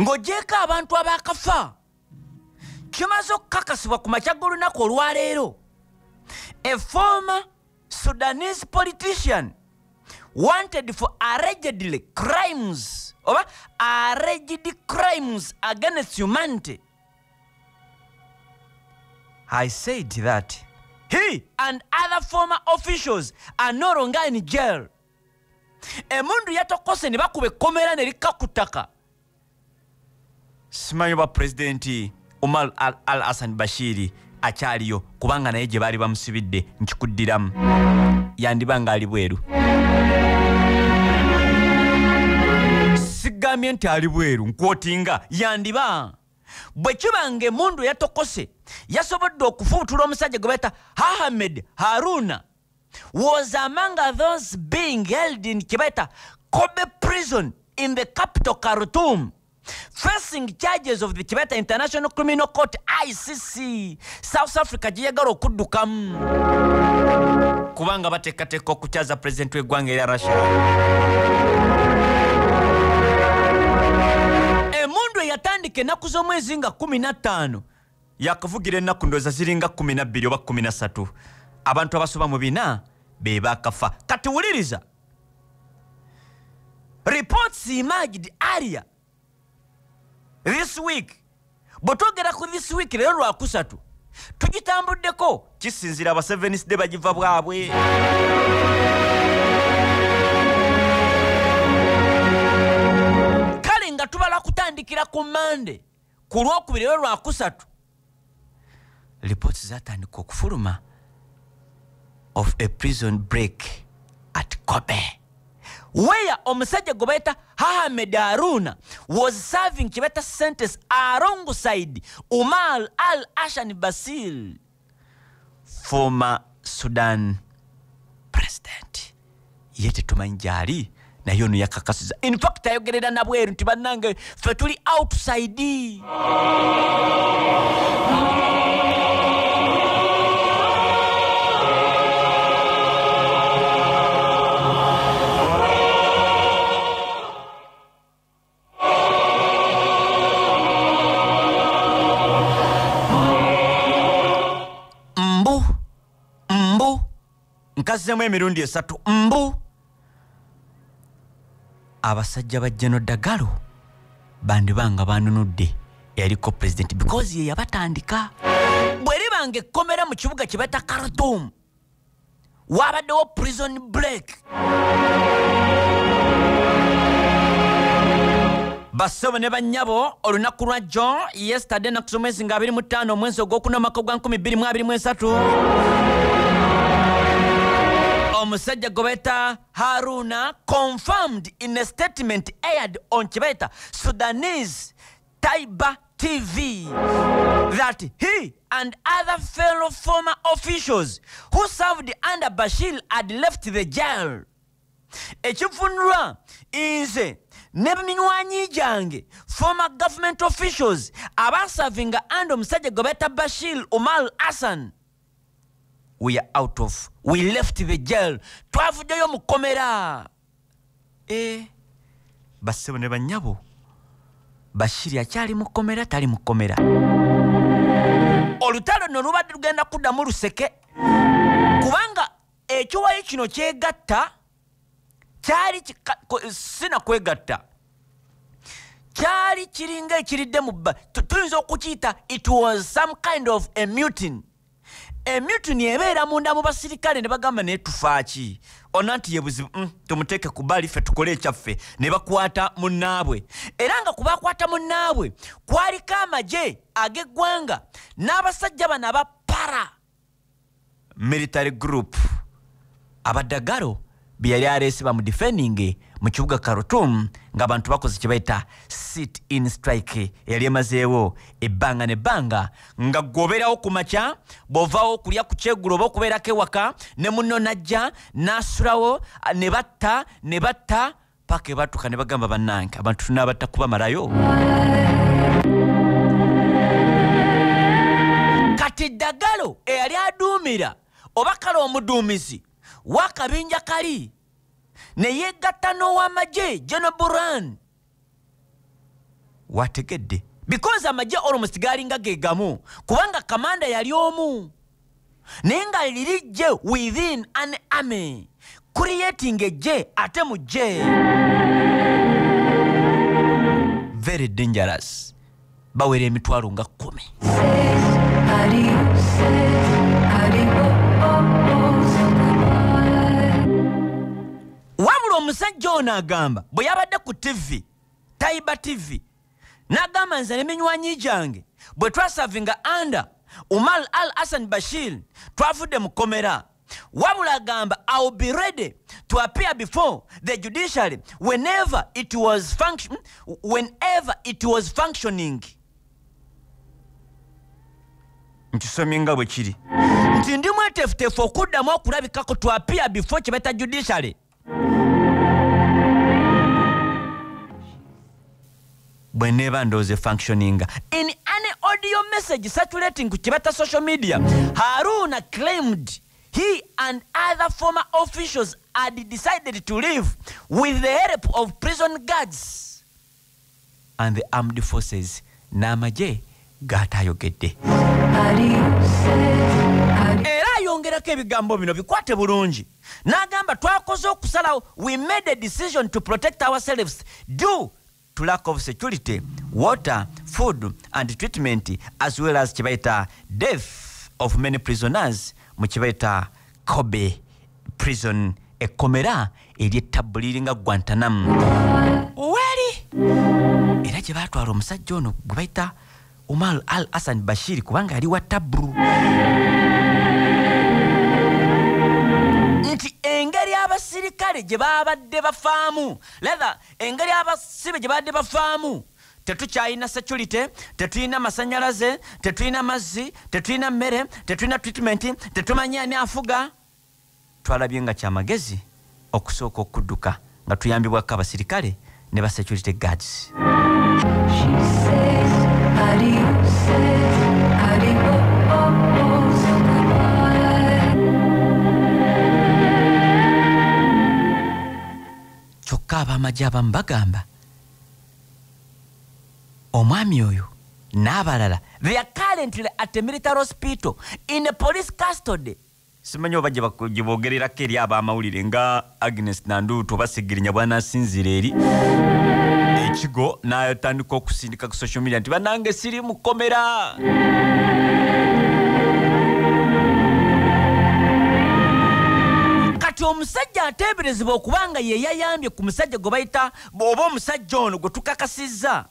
ng'ogyeko abantu abaakafa kimaze okukakasibwa ku makya g'olunaku olwaleero a former sudanese politician wanted for allegedly crimes oba alleged crimes against humanity. I said that he and other former officials are no longer in jail. Emundu yatokose ne bakuba ekkomera ne likka simanyi bwa pulezidenti omar al, hassan bashiri akyaliyo kubanga naye gye baali bamusibidde nkikuddiramu. Yandiba nga ali bweru. Sigambye nti ali bweru nkwotinga yandiba. Bwe kiba nga emundu yatokose yasobodde okufuutula omusajja gwe bayita hahamed haruna. Was among those being held in kye bayita kobe prison in the capital khartoum facing charges of the bayita international criminal court icc south africa gye yagala okuddukamu. Kubanga bateekateeka okukyaza pulezidenti w'eggwanga erya russia. Emundu eyatandika ennaku z'omwezi nga 15 yakavugira ennaku ndooza ziringa 12 oba 13 abantu abasoba mu bina be bakafa. Kati wuliriza. Reports emerged earlier this week. Bwe twogera ku this week leero lwakusatu tugitambuddeko kisinzira aba sevenis de bagiva bwabwe. Kale nga tubala kutandikira ku mande ku lwokubiri lwe lwakusatu lipooti zatandika okufuluma of a prison break at kobe where omusajja gwe bayita hahamed aruna was serving kibeta sentence alongside umar al ashan basil former sudan president. Ye tetumanyi gyali naye ono yakakasiza infact ayogerera nabweru nti bannange ffe tuli outside nkazemu emirundi esatu. Mbu! Abasajja ba jeno dagalo bandibanga banunudde. Eyaliko pulezidenti because ye yabatandika. Bwe libanga ekkomera mu kibuga kye bata khartoum wabaddewo prison break. Bassebo ne bannyabo olunaku lwa jjo yesterday naku z'omwezi nga 25 omwezi ogwokuna omwaka gwa 2023 omusajja gwe bayita haruna confirmed in a statement aired on kye bayita sudanese taiba tv that he and other fellow former officials who served under bashir had left the jail. Ekifunulwa nze ne minywanyi gyange former government officials abasavinga andi omusajja gwe bayita bashir umar hassan we are out of we left the jail. Twavuddeyo mu kkomera e bassebo ne bannyabo bashiri akyali mu kkomera tali mu kkomera olutalo no lubadde lugenda kuddamu luseke. Kubanga ekiwayi kino kyegatta kyali sinakwegatta. Kyali kiringa ekiridde mu tuyinza okukiyita it was some kind of a mutin emutini ebeera munda mu basirikale ne bagamba naye tufaaki ona nti ye buzibu mm, tumuteeke ku bali ffe tukole ekyaffe. Ne bakwata munnaabwe. Era nga ku bakwata munnaabwe kwaliko amagye ag'eggwanga n'abasajja bano abapara. Military group abaddagalo bye yali aleese bamudefending mu kibuga khartoum ng'abantu bakoze kye bayita sit in strike eyali emazeewo. Ebbanga nebbanga nga gwobeerawo ku makya bw'ovaawo okulya ku kyeggulo oba okubeerako ewaka ne munno najja n'asulawo ne batta ne batta paka ebatuuka ne bagamba bannange abantu tunaabatta kubamalayo kati ddagalo eyali aduumira oba kale omuduumizi w'akabinja kali ne yeegatta n'ow'amagye geno buran. Wategedde. Because amagye almost galinga ge gamu kubanga kamanda yali omu. Naye nga lirijje within an army creating ejje ate mu jje very dangerous. Bawera emitwalo nga kumi omusajja ono agamba bwe yabadde ku tv taiba tv n'agamba nze n'eminywanyi gyange bwe twasavinga anda umar al hassan bashir twavudde mu komera wabula agamba iwill be ready to appear before the judiciary whenever it was, function, whenever it was functioning. Nkisomye nga bwe kiri. Nti ndi mweteefuteefu okuddamu okulabikako to appear before kye beta judiciary bwe neeba ndowooza functioning. In an audio message circulating ku kibata social media haruna claimed he and other former officials had decided to live with the help of prison guards and the armed forces. N'amagye gaatayogedde. Era ayongerako ebigambo bino bikwate bulungi. N'agamba twakoze okusalawo we made a decision to protect ourselves due to lack of security water food and treatment as well as kibayita death of many prisoners mu kibayita kobe prison ekkomera eryettabbu liringa guantanamu weri era gye baatwala omusajja ono gwe bayita umar al hassan bashir kubanga yali wa tabru abasirikale gye babadde bafaamu. Letha engeri abasibe gye babadde bafaamu. Tetukyalina security tetulina masanyalaze tetulina mazzi tetulina mmere tetulina treatment tetumanyi ani afuga. Twalabye nga kyamagezi okusooka okudduka nga tuyambibwako abasirikale ne ba security guards. Kyokka abamagye abamu bagamba omwami oyo n'abalala they are currently at a military hospital in a police custody. Simanyi oba gye boogererako eri abamawulire nga agnes nanduuto basigirinya bwanasinzira eri. Ekigo natandika okusindika ku social media nti banange siri mukomera omusajja ateeberezebwa okuba nga ye yayambye ku musajja gwe bayita oba omusajja ono gwe tukakasizza.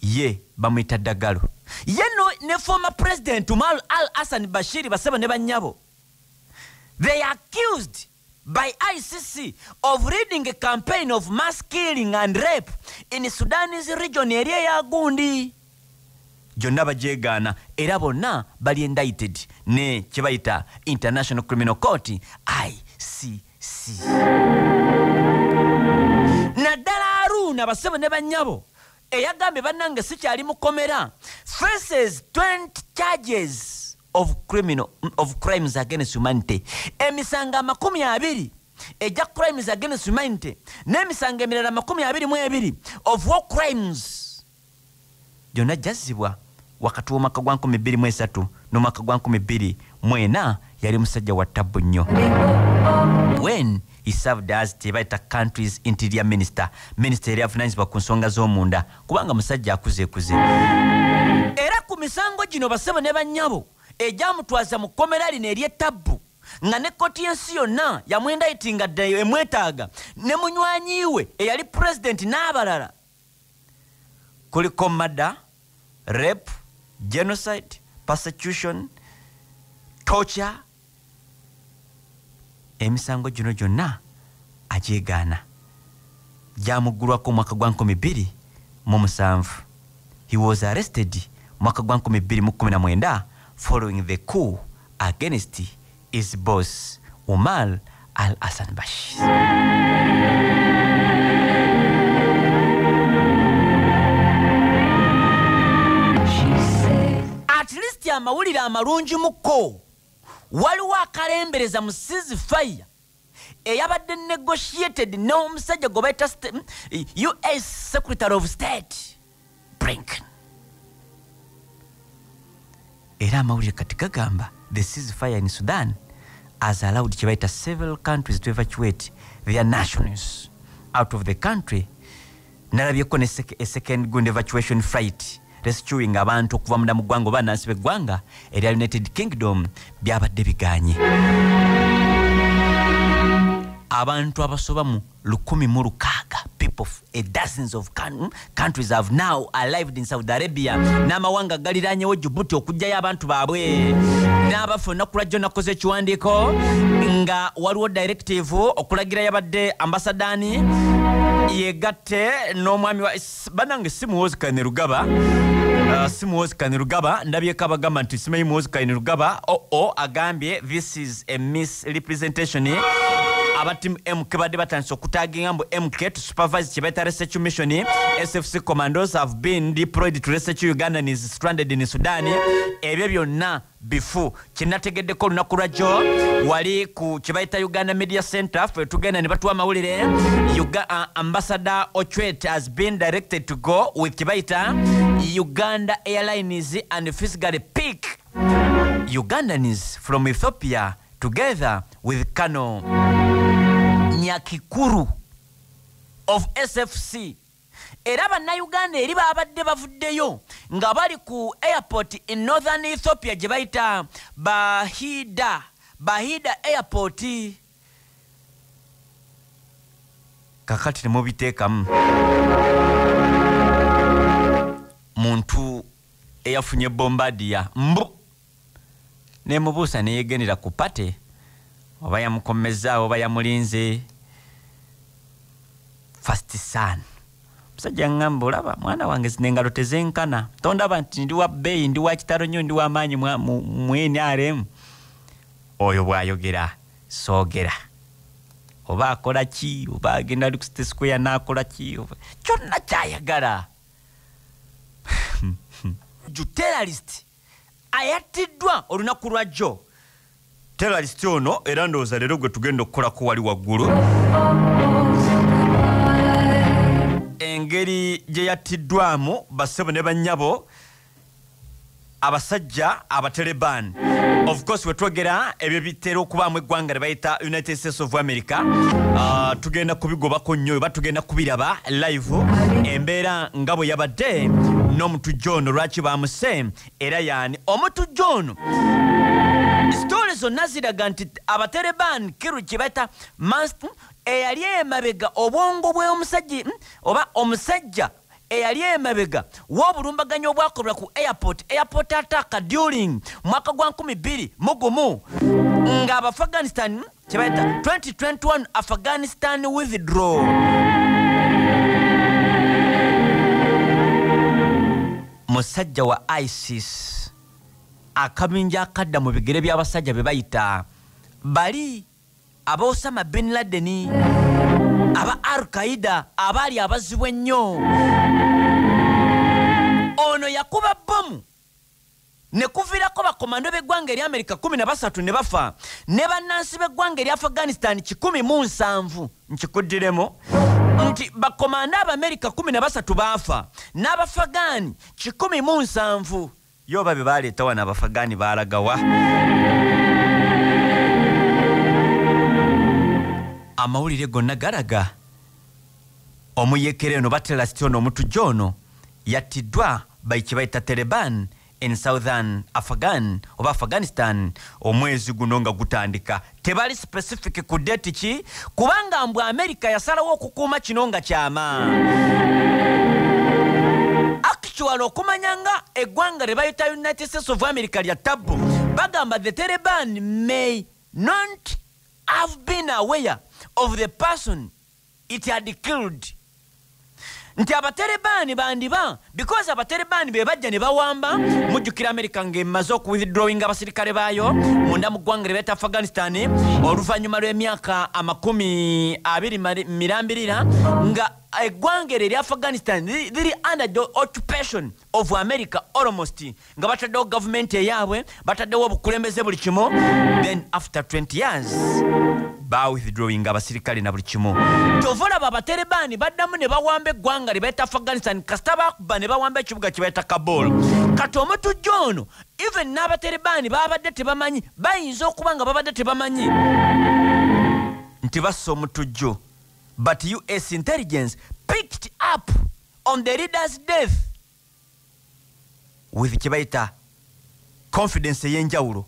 Ye bamuyita ddagalo ye no ne former president umar al hassan bashiri basebo ne bannyabo they accused by icc of leading a campaign of mass killing and rape in sudanese region eri eya gundi gyonna bagyegaana era bonna bali indicted ne kyebayita international criminal court icc naddala aruuna basebo ne bannyabo eyagambye bannange sikyali mukomera faces 20 charges of, criminal, of crimes against humanity. Emisango amakumi abiri ejja crimes against humanity n'emisango emirala makumi abiri mu ebiri of war crimes gyonna jazzibwa. Wakati w'omwaka gwa 23 n'omwaka gwa 24 yali musajja wa tabbu nnyo. When he served as tebaita countries interior minister minister eri avunanyizibwa ku nsonga z'omunda kubanga musajja akuzeekuze. Era ku misango gino basebo ne bannyabo egyamutwaza mu kkomera lino ery'ettabbu nga ne kkooti y'ensi yonna yamwendayitinga ddayo emwetaaga ne munywanyi we eyali pulezidenti n'abalala. Kuliko madda rape genocide persecution torture. Emisango gino gyonna agyegaana gyamuggulwako mwaka gwa 2 mu musanvu. He was arrested mwaka gwa 219 following the coup against his boss umar al hassan bashir amawulire amalungi mukko waliwo akalembereza mu sizifire eyabadde negotiated n'omusajja gwe baita us secretary of state blinken. Era amawulire kati gagamba the ceasefire in sudan has allowed kye baita several countries to evacuate their nationals out of the country. Nalabyeko ne second gund evacuation flight rescuing abantu okuva munda mu ggwanga oba nansi b'eggwanga erya united kingdom byabadde biganye. Abantu abasoba mu 16 people f- a dozens of coun- countries have now arrived in saudi arabia. N'amawanga galiranyewo jibuti okugjayo abantu baabwe. N'abafe olunaku lwajjo nakoze ekiwandiiko nga waliwo directive okulagira yabadde ambasadani yegatte n'omwami wa banange si muwozi kane rugaba Uh, si muwozi kane rugaba ndabyeko abagamba nti simanyi muwozi kane rugaba oo agambye this is a misrepresentation aba timu mk badde batandise okutaginga mbu mk to supervise kye baita research mission sfc commandos have been deployed to research ugandan is stranded in sudan. Ebyo byonna bifu. Kyenategeddeko olunaku lwajjo wali ku kye bayita uganda media center fe tugenda ne batuwa amawulire. Ambassador ochwet has been directed to go with kye bayita uganda airlines and physically pick ugandans from ethiopia together with kano nyakikuru of sfc era bannayuganda eri babadde bavuddeyo nga bali ku airport in northern ethiopia gye bayita bahida. Bahida airport. Kakati nemubiteekamu muntu eyafunye bombadiya mbu. Nemubuusa neyegendera ku pate oba yamukomezaawo oba yamulinze fast son musajja ngamba olaba mwana wange zino engalo tezenkana. Tondaba nti ndi wa bbeeyi ndi wa kitalo nnyo ndi wamaanyi mu nrm oyo bw'ayogera soogera. Oba akola ki? Oba agenda luxte square n'akola ki? Kyonna kyayagala. Ju terrorist ayattiddwa olunaku lwajjo terrorist ono era ndowooza leero gwe tugenda okukolako wali waggulu engeri gye yattiddwamu bassebo ne bannyabo abasajja abateleban. Of course wetwogera ebyo bitera okubaamu eggwanga lye bayita united states of america. Uh, tugenda kubigobako nnyo oba tugenda kubiraba live. Embeera nga bwe yabadde n'omutujja ono lwaki bamuse? Era yaani? Omutujja ono sitole zonna ziraga nti abatereban kiru kye bayita mas- eyali emabega obwongo bw'omusajja mm, oba omusajja eyali emabega w'obulumbaganyi obwakolebwa ku airport airport attack during mwaka gwa 2 mu gumu ng'abaafghanistan mm, kye bayita 2021 afghanistan withdraw musajja wa isis akabinja akadda mu bigere by'abasajja be bayita bali aba osama bin ladeni aba al qaida abaali abazibu ennyo. Ono yakuba bomu ne kuviirako bakomando b'eggwanga erya amerika 13 ne bafa ne bannansi b'eggwanga erya afghanistan 17 nkikuddiremu. Nti bakomando abamerika 13 baafa n'abafagaani 17 yo oba be baleeta wano abafagaani baalagawa amawulire gonna galaga omuyekere ono batelasiti ono omutujja ono yattiddwa baikye bayita teleban in southern afghan oba afghanistan omwezi guno nga gutandika. Tebali specific ku deti ki? Kubanga mbwe amerika yasalawo okukuuma kino nga kyama. Actual okumanya nga eggwanga lye bayita united states of america lya tabu bagamba the taliban may not have been aware of the person it had killed. Nti abaterebaani bandiba because abaterebaani be bajja ne bawamba mujjukira amerika ng'emaze okuwithdrawing abasirikale baayo munda mu ggwanga lye beeta afghanistan oluvannyuma lw'emyaka amakumi abiri mirambirira nga eggwanga eryo erya afghanistan liri under the occupation of america almost nga bataddewo gavumenti eyaabwe bataddewo obukulembeze buli kimu then after 20 years bawithdrawing abasirikale na buli kimu. Kyova olaba abaterebaani baddamu ne bawamba eggwanga lye baita afghanistan kasita bakuba ne bawamba ekibuga kye baita kabul. Kati omutujja ono even n'abaterebaani babadde tebamanyi bayinza okuba nga babadde tebamanyi. Nti bassa omutujjo but us intelligence picked up on the leader's death with kye bayita confidence ey'enjawulo.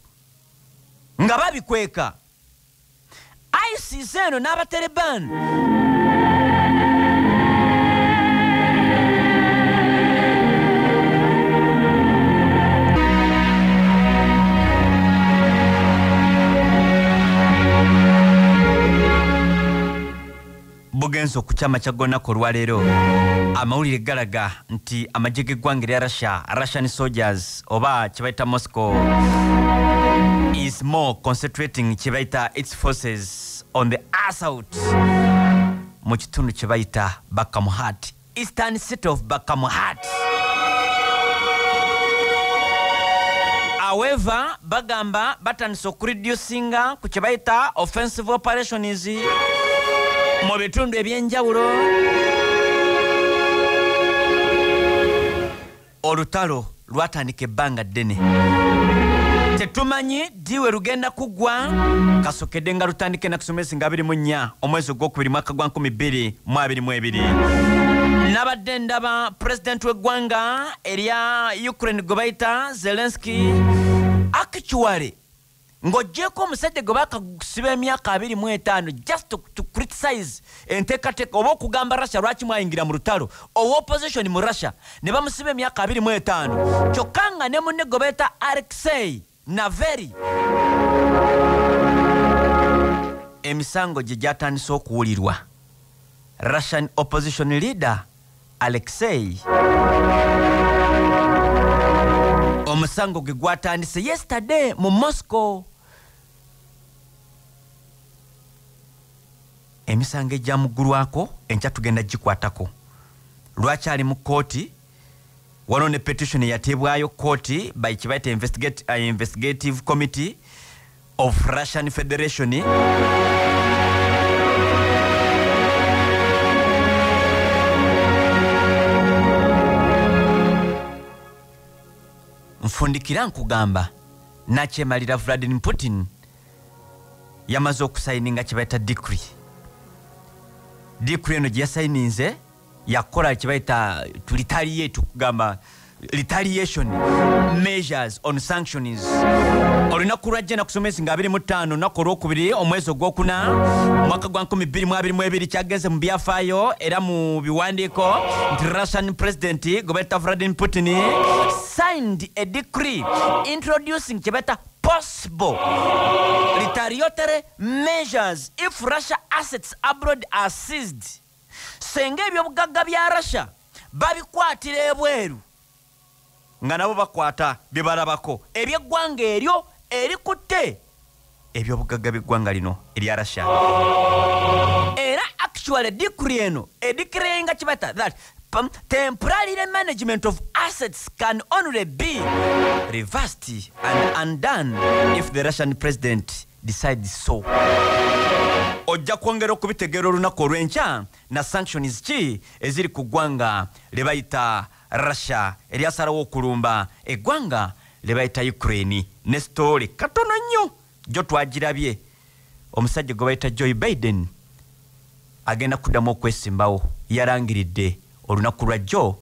Nga babikweka isis eno n'abatereban bugenza okukyama kyagonaku olwaleero amawulire galaga nti amagye g'eggwanga erya russia russian soldiers oba kyebayita moscow is more concentrating kyebayita its forces on the assault mu kitundu kyebayita bakamuhat eastern city of bakamuhat however bagamba batandise okureducinga ku kyebayita offensive operations mu bitundu ebyenjawulo olutalo lwatandika ebbanga ddene tetumanyi diwe lugenda kuggwa kasokedde nga lutandika enaku somesi nga 24 omwezi ogwokubiri mwaka gwa 2022 nabadde ndaba pulezidenti w'eggwanga erya ukraine gwe bayita zelenski actually ng'oggyeko omusajja gwe bakagusiba emyaka 25 just to, to criticize enteekateeka oba okugamba russia lwaki mwayingira mu lutalo owa opposition mu russia ne bamusiba emyaka 25 kyokka nga ne munne gwe beeta alexei naveri emisango gye gyatandise okuwulirwa. Russian opposition leader alexei. Omusango gwe gwatandise yesterday mu moscow. Emisango egyamuggulwako enkya tugenda gikwatako. Lwakyali mu kooti waliwo ne petition eyateebwayo kooti by kibaita investigate, uh, investigative committee of russian federation. Nfundikira nkugamba nakyemalira vladimir putin yamaze okusayininga kyebayita dicry dicry eno gye yasayininze yakola kyebayita tulitaliate okugamba retaliation measures on sanctions. Olunaku lwajja nakusomesi nga 25 lunaku olwokubiri omwezi ogwokuna mwaka gwa 2022 kyagenze mu byafaayo era mu biwandiiko nti russian president gwebaita vladimir putin signed a decree introducing kyebaita possible retaliatory measures if russia assets abroad are seized senga ebyobugagga bya russia babikwatira ebweru. Nga nabo bakwata byebalabako ebyeggwanga eryo erikutte. Ebyobugagga byeggwanga lino erya russia. Era actually dikuri eno edikireyinga kibata that temporary management of assets can only be reversed and undone if the russian president decides so ojja kwongera okubitegeera olunaku olw'enkya na sanctions ki eziri ku ggwanga lye bayita russia eryasalawo okulumba eggwanga lye bayita ukraine ne sitoole katono nnyo gyo twagirabye. Omusajja gwe bayita joe biden agenda kuddamu okwesimbawo yalangiridde olunaku lwa jjo